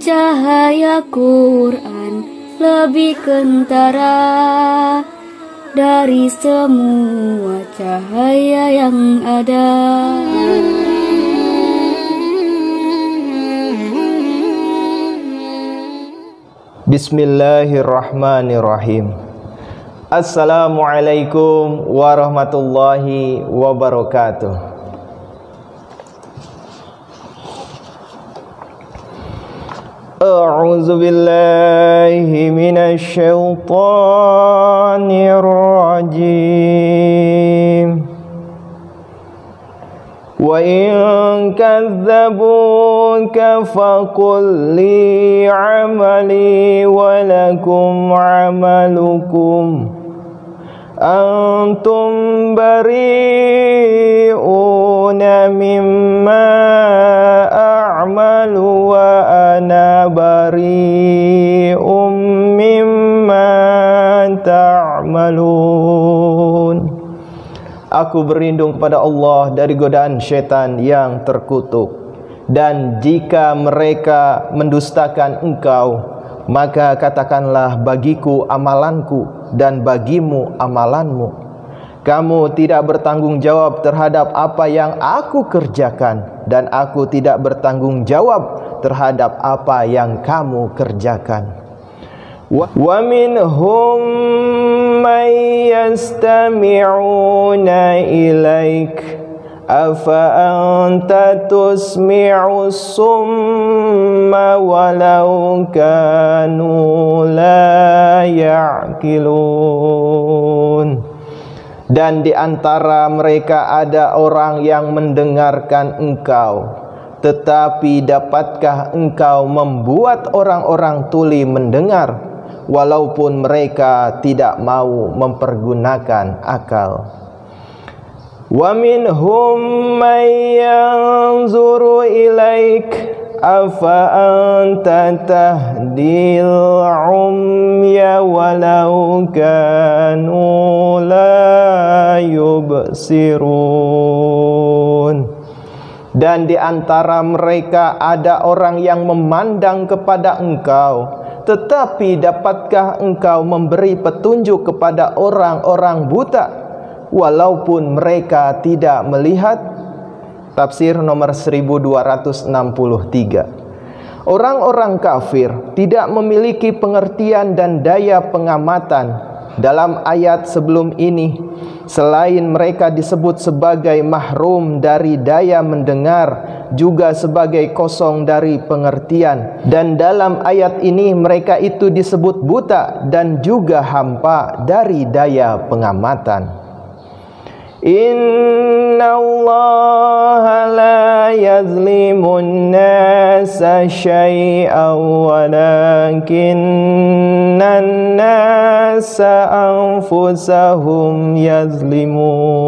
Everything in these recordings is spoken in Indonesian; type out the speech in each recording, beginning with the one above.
Cahaya Quran lebih kentara dari semua cahaya yang ada. Bismillahirrahmanirrahim. Assalamualaikum warahmatullahi wabarakatuh. A'udzu billahi minasy syaithanir rajim. وإن كذبوك فقل لي عملي ولكم عملكم أنتم بريئون مما Aku berlindung kepada Allah dari godaan syaitan yang terkutuk. Dan jika mereka mendustakan engkau, maka katakanlah bagiku amalanku dan bagimu amalanmu. Kamu tidak bertanggung jawab terhadap apa yang aku kerjakan dan aku tidak bertanggung jawab terhadap apa yang kamu kerjakan. Wa minhum yastami'una ilaik? Afa anta tusmi'u summa walau kanu la ya'qilun. Dan di antara mereka ada orang yang mendengarkan engkau. Tetapi dapatkah engkau membuat orang-orang tuli mendengar walaupun mereka tidak mau mempergunakan akal. Wa minhum may yanzuru ilaik afa anta tahdil umya walau kanu la yubsirun dan di antara mereka ada orang yang memandang kepada engkau tetapi dapatkah engkau memberi petunjuk kepada orang-orang buta walaupun mereka tidak melihat? Tafsir nomor 1263. Orang-orang kafir tidak memiliki pengertian dan daya pengamatan dalam ayat sebelum ini selain mereka disebut sebagai mahrum dari daya mendengar juga sebagai kosong dari pengertian. Dan dalam ayat ini mereka itu disebut buta dan juga hampa dari daya pengamatan. Inna Allah la yazlimun nasa syai'an walakinna nasa anfusahum yazlimun.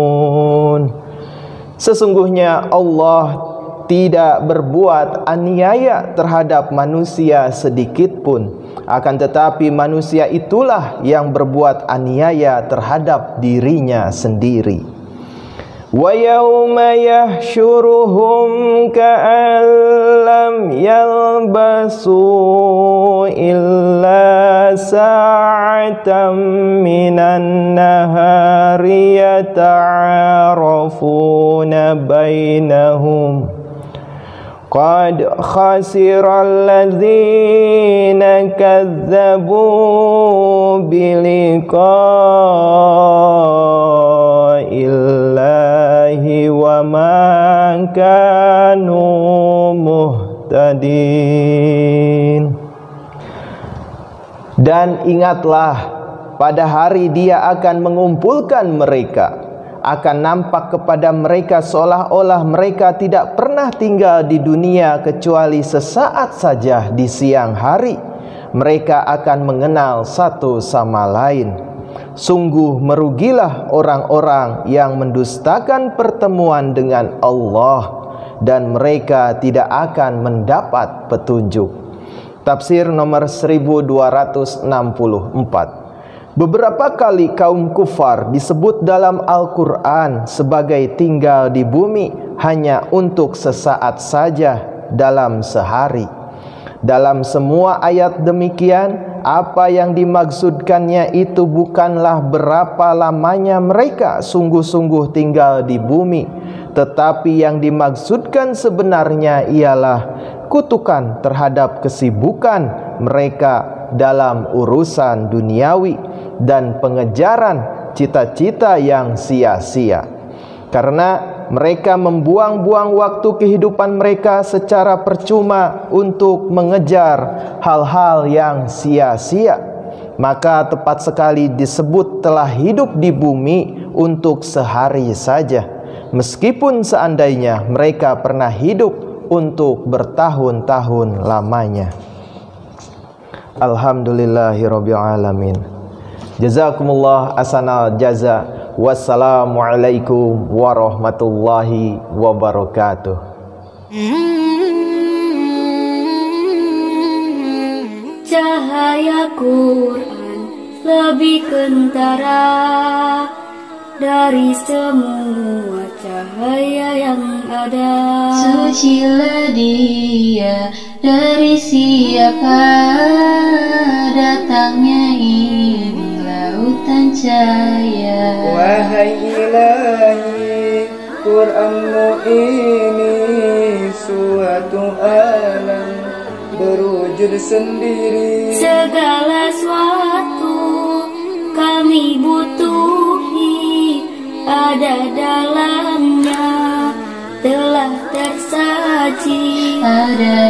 Sesungguhnya Allah tidak berbuat aniaya terhadap manusia sedikit pun. Akan tetapi manusia itulah yang berbuat aniaya terhadap dirinya sendiri. Yauma yahsyuruhum ka'an lam yalbasu illa sa'atan minan nahari yata'arafuna bainahum قد خسر الذين كذبوا بلقاء الله وما كانوا مهتدين Dan ingatlah pada hari dia akan mengumpulkan mereka akan nampak kepada mereka seolah-olah mereka tidak pernah tinggal di dunia kecuali sesaat saja di siang hari. Mereka akan mengenal satu sama lain. Sungguh merugilah orang-orang yang mendustakan pertemuan dengan Allah dan mereka tidak akan mendapat petunjuk. Tafsir nomor 1264 Beberapa kali kaum kufar disebut dalam Al-Quran sebagai tinggal di bumi hanya untuk sesaat saja dalam sehari. Dalam semua ayat demikian, apa yang dimaksudkannya itu bukanlah berapa lamanya mereka sungguh-sungguh tinggal di bumi, tetapi yang dimaksudkan sebenarnya ialah kutukan terhadap kesibukan mereka dalam urusan duniawi dan pengejaran cita-cita yang sia-sia. Karena mereka membuang-buang waktu kehidupan mereka secara percuma untuk mengejar hal-hal yang sia-sia. Maka tepat sekali disebut telah hidup di bumi untuk sehari saja. Meskipun seandainya mereka pernah hidup untuk bertahun-tahun lamanya. Alhamdulillahirrabbilalamin. Jazakumullah asanal jaza. Wassalamualaikum warahmatullahi wabarakatuh. Cahaya Quran lebih kentara dari semua cahaya yang ada. Sucilah dia dari siapa datangnya ini cahaya Wahai ilahi Quranmu ini suatu alam berwujud sendiri. Segala sesuatu kami butuhi ada dalamnya telah tersaji. Ada